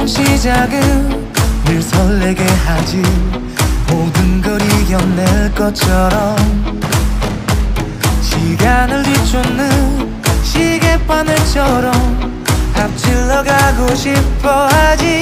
새로운 시작은 늘 설레게 하지. 모든 걸 이겨낼 것처럼 시간을 뒤쫓는 시계바늘처럼 앞질러 가고 싶어 하지.